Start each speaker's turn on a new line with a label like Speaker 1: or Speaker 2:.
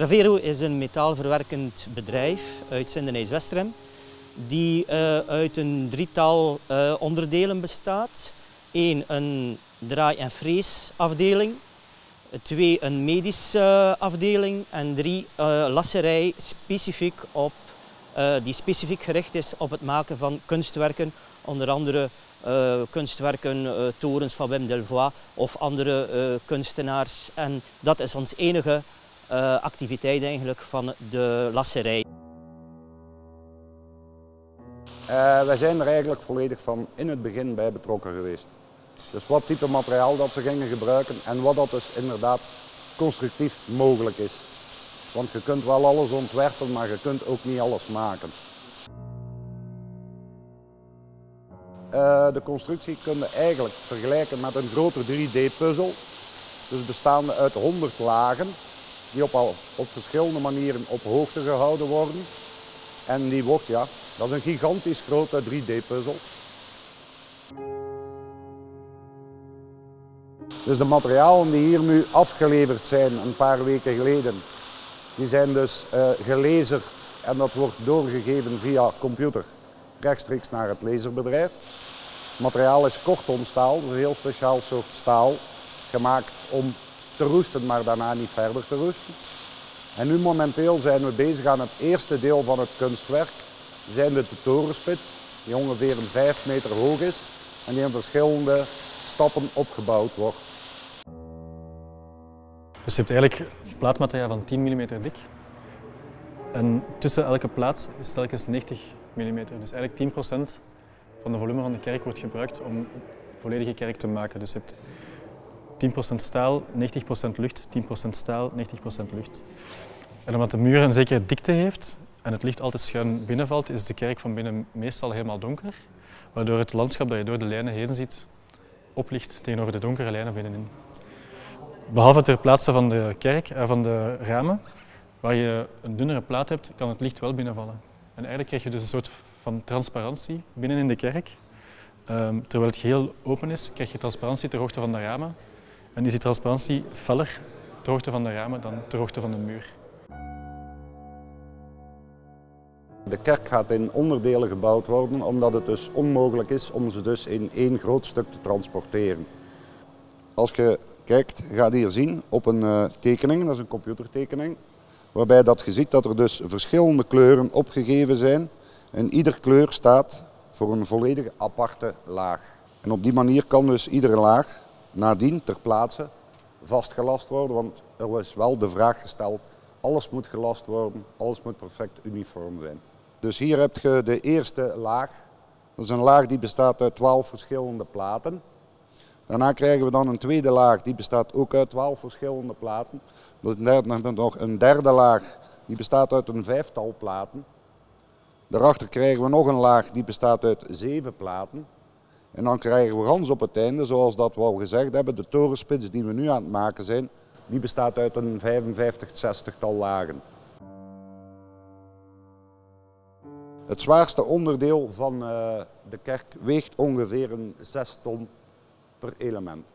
Speaker 1: Travero is een metaalverwerkend bedrijf uit Sindenijs-Westrem die uh, uit een drietal uh, onderdelen bestaat. Eén, een draai- en freesafdeling. Twee, een medische afdeling. En drie, uh, lasserij specifiek op, die specifiek gericht is op het maken van kunstwerken. Onder andere kunstwerken, torens van Wim Delvoye of andere kunstenaars. En dat is ons enige activiteit eigenlijk van de lasserij.
Speaker 2: Uh, wij zijn er eigenlijk volledig van in het begin bij betrokken geweest. Dus wat type materiaal dat ze gingen gebruiken en wat dat dus inderdaad constructief mogelijk is. Want je kunt wel alles ontwerpen, maar je kunt ook niet alles maken. Uh, de constructie kun je eigenlijk vergelijken met een grote 3D-puzzel. Dus bestaande uit 100 lagen die op, al, op verschillende manieren op hoogte gehouden worden. En die wordt, ja, dat is een gigantisch grote 3D-puzzel. Dus de materialen die hier nu afgeleverd zijn een paar weken geleden, die zijn dus uh, gelezerd en dat wordt doorgegeven via computer rechtstreeks naar het laserbedrijf. Het materiaal is kortomstaal, dus een heel speciaal soort staal, gemaakt om te roesten, maar daarna niet verder te roesten. En nu momenteel zijn we bezig aan het eerste deel van het kunstwerk. Zijn de torenspits, die ongeveer een 5 meter hoog is en die in verschillende stappen opgebouwd wordt.
Speaker 3: Dus je hebt eigenlijk plaatmateriaal van 10 mm dik. En tussen elke plaat is telkens 90 mm. Dus eigenlijk 10% van de volume van de kerk wordt gebruikt om volledige kerk te maken. Dus je hebt 10% staal, 90% lucht, 10% staal, 90% lucht. En omdat de muur een zekere dikte heeft en het licht altijd schuin binnenvalt, is de kerk van binnen meestal helemaal donker. Waardoor het landschap dat je door de lijnen heen ziet oplicht tegenover de donkere lijnen binnenin. Behalve ter plaatse van de kerk, eh, van de ramen, waar je een dunnere plaat hebt, kan het licht wel binnenvallen. En eigenlijk krijg je dus een soort van transparantie binnen in de kerk. Um, terwijl het geheel open is, krijg je transparantie ter hoogte van de ramen. En is die transparantie feller ter hoogte van de ramen dan ter hoogte van de muur.
Speaker 2: De kerk gaat in onderdelen gebouwd worden omdat het dus onmogelijk is om ze dus in één groot stuk te transporteren. Als je kijkt, ga je hier zien op een uh, tekening, dat is een computertekening, waarbij dat je ziet dat er dus verschillende kleuren opgegeven zijn en ieder kleur staat voor een volledige aparte laag. En op die manier kan dus iedere laag nadien ter plaatse vastgelast worden, want er is wel de vraag gesteld, alles moet gelast worden, alles moet perfect uniform zijn. Dus hier heb je de eerste laag. Dat is een laag die bestaat uit 12 verschillende platen. Daarna krijgen we dan een tweede laag, die bestaat ook uit 12 verschillende platen. Dan hebben we nog een derde laag, die bestaat uit een vijftal platen. Daarachter krijgen we nog een laag, die bestaat uit zeven platen. En dan krijgen we gans op het einde, zoals dat we al gezegd hebben, de torenspits die we nu aan het maken zijn, die bestaat uit een 55, 60-tal lagen. Het zwaarste onderdeel van uh, de kerk weegt ongeveer een 6 ton per element.